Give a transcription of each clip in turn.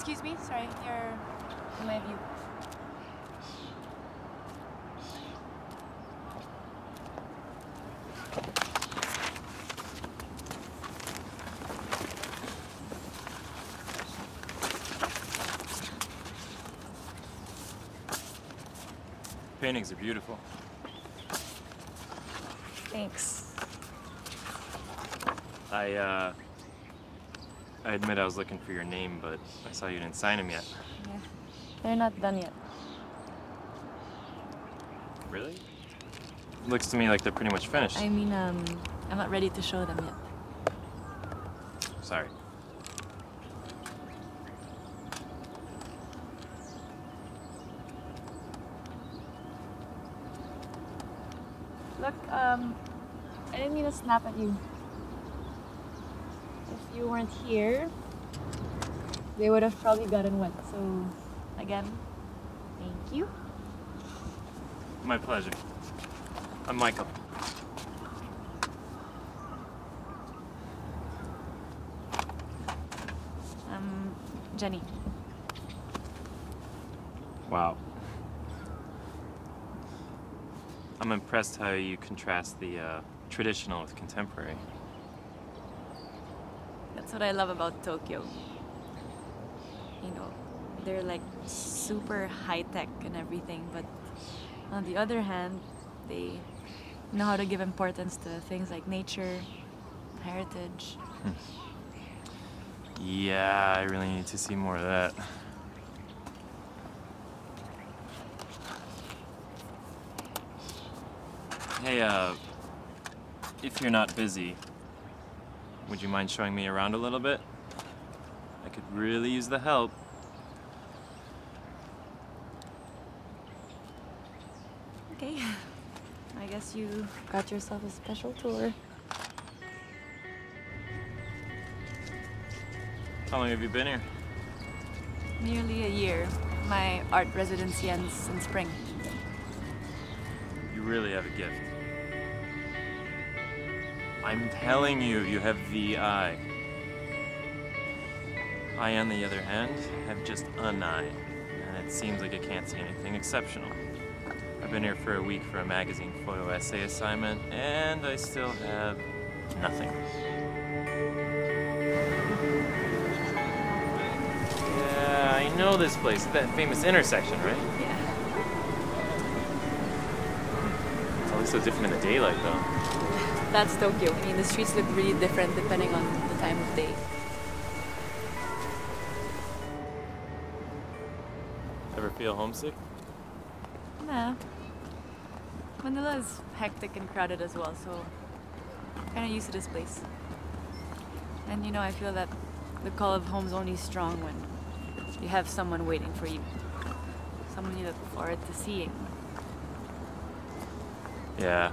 excuse me? Sorry, you're in my view. Paintings are beautiful. Thanks. I, uh, I admit I was looking for your name, but I saw you didn't sign them yet. Yeah. They're not done yet. Really? Looks to me like they're pretty much finished. I mean, um, I'm not ready to show them yet. Sorry. Look, um, I didn't mean to snap at you. If you weren't here, they would have probably gotten wet. So, again, thank you. My pleasure. I'm Michael. I'm Jenny. Wow. I'm impressed how you contrast the uh, traditional with contemporary. That's what I love about Tokyo. You know, they're like super high tech and everything, but on the other hand, they know how to give importance to things like nature, heritage. Yeah, I really need to see more of that. Hey, uh, if you're not busy, would you mind showing me around a little bit? I could really use the help. Okay. I guess you got yourself a special tour. How long have you been here? Nearly a year. My art residency ends in spring. You really have a gift. I'm telling you, you have the eye. I, on the other hand, have just an eye, and it seems like I can't see anything exceptional. I've been here for a week for a magazine photo essay assignment, and I still have nothing. Yeah, I know this place, that famous intersection, right? So different in the daylight, though. That's Tokyo. I mean, the streets look really different depending on the time of day. Ever feel homesick? Nah. Manila is hectic and crowded as well, so I'm kind of used to this place. And you know, I feel that the call of home's only strong when you have someone waiting for you. Someone you look forward to seeing. Yeah.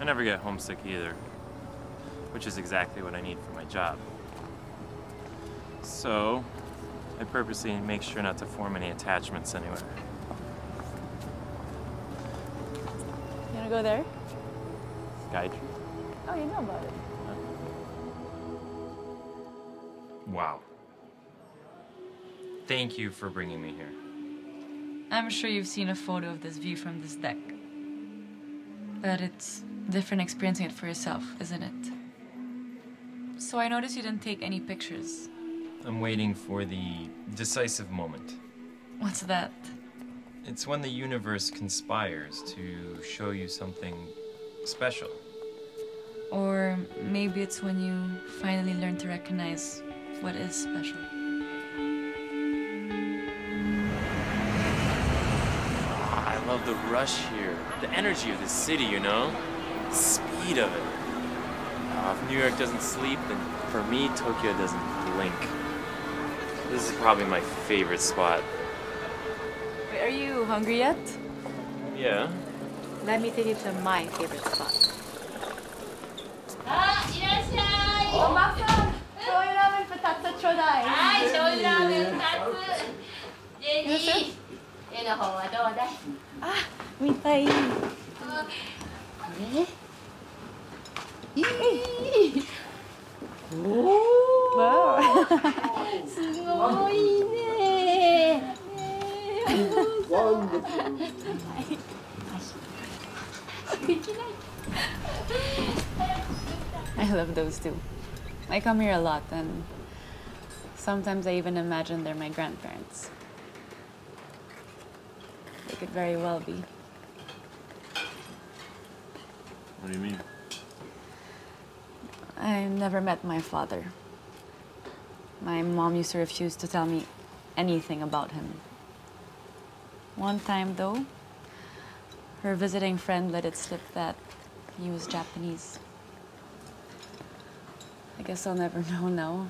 I never get homesick either, which is exactly what I need for my job. So, I purposely make sure not to form any attachments anywhere. You wanna go there? Skytree? Oh, you know about it. Wow. Thank you for bringing me here. I'm sure you've seen a photo of this view from this deck. But it's different experiencing it for yourself, isn't it? So I noticed you didn't take any pictures. I'm waiting for the decisive moment. What's that? It's when the universe conspires to show you something special. Or maybe it's when you finally learn to recognize what is special. Love the rush here, the energy of the city, you know? The speed of it. Uh, if New York doesn't sleep, then for me, Tokyo doesn't blink. This is probably my favorite spot. Wait, are you hungry yet? Yeah? Let me take you to my favorite spot. mitay! え。 Wow! すごいね。 Wonderful. できない。 I love those too. I come here a lot, and sometimes I even imagine they're my grandparents. They could very well be. What do you mean? I never met my father. My mom used to refuse to tell me anything about him. One time, though, her visiting friend let it slip that he was Japanese. I guess I'll never know now.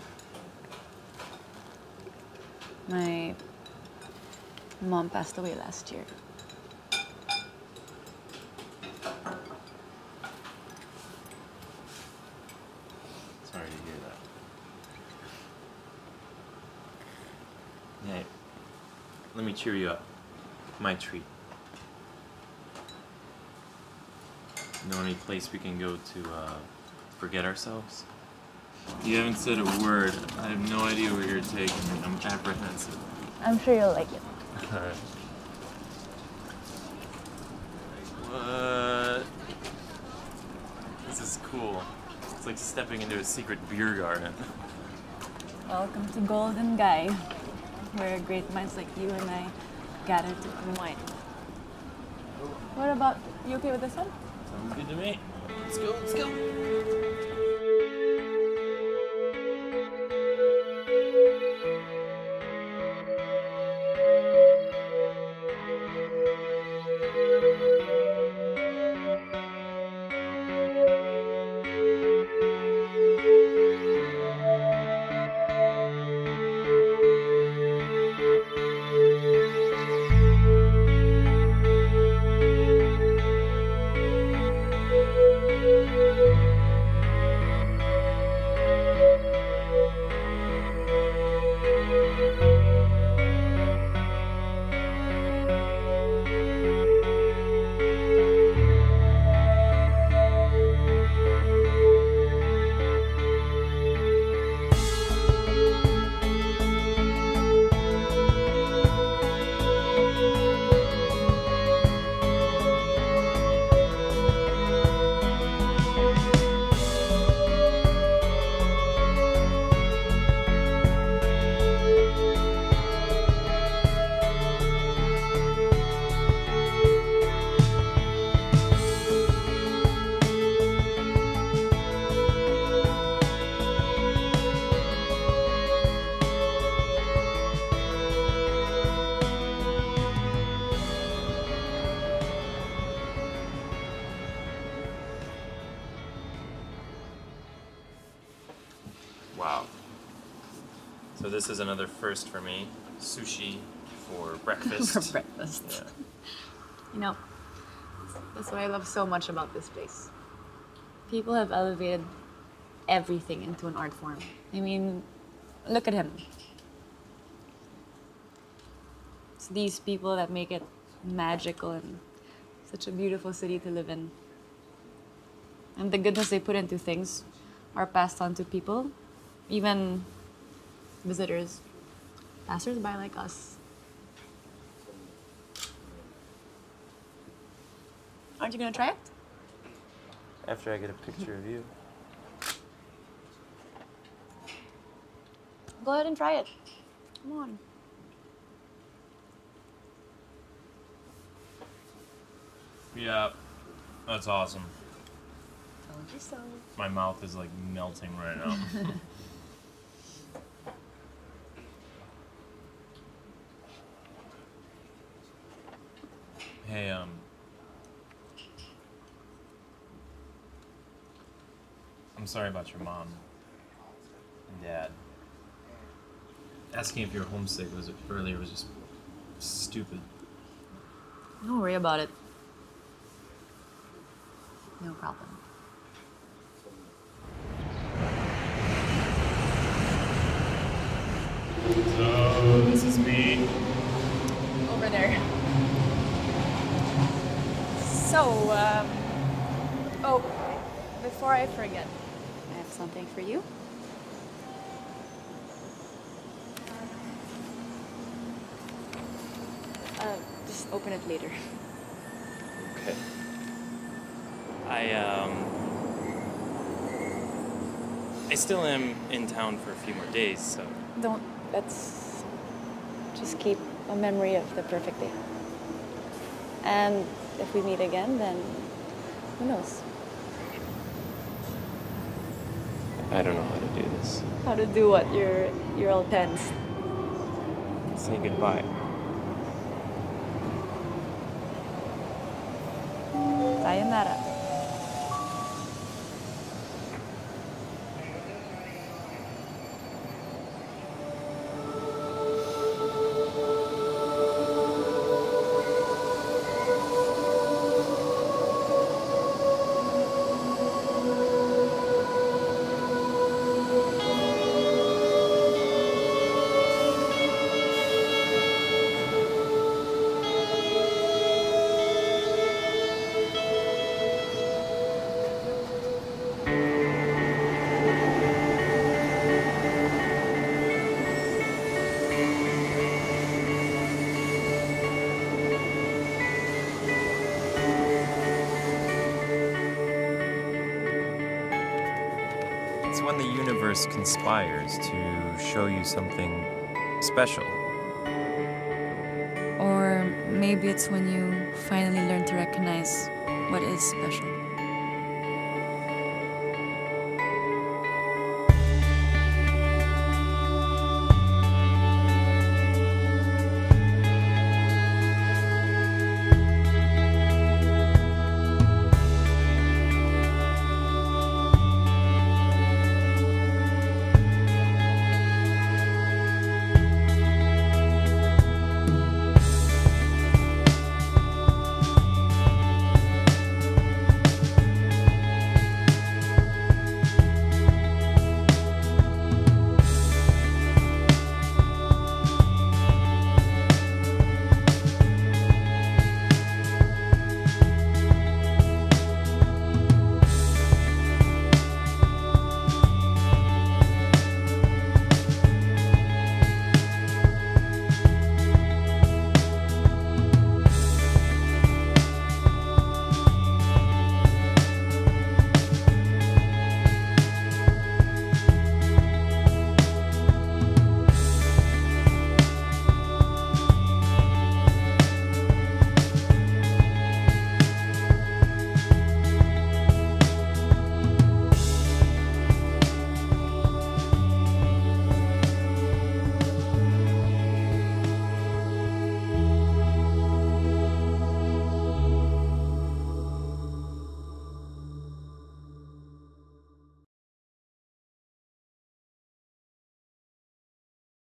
My mom passed away last year. Sorry to hear that. Hey, let me cheer you up. My treat. Know any place we can go to uh, forget ourselves? You haven't said a word. I have no idea where you're taking me. I'm apprehensive. I'm sure you'll like it. Alright. What? This is cool. It's like stepping into a secret beer garden. Welcome to Golden Gai, where great minds like you and I gather to unwind. What about you? Okay with this one? Sounds good to me. Let's go, let's go. This is another first for me. Sushi for breakfast. For breakfast. Yeah. You know, that's what I love so much about this place. People have elevated everything into an art form. I mean, look at him. It's these people that make it magical and such a beautiful city to live in. And the goodness they put into things are passed on to people, even visitors, passersby like us. Aren't you gonna try it? After I get a picture of you. Go ahead and try it. Come on. Yeah, that's awesome. Told you so. My mouth is like melting right now. hey, um. I'm sorry about your mom and dad. Asking if you're homesick was earlier was just stupid. Don't worry about it. No problem. So this is me. So, um, oh, before I forget, I have something for you. Uh, just open it later. Okay. I, um... I still am in town for a few more days, so... Don't. Let's just keep a memory of the perfect day. And if we meet again, then who knows? I don't know how to do this. How to do what? You're you're all tense. Say goodbye. Sayonara. It's when the universe conspires to show you something special. Or maybe it's when you finally learn to recognize what is special.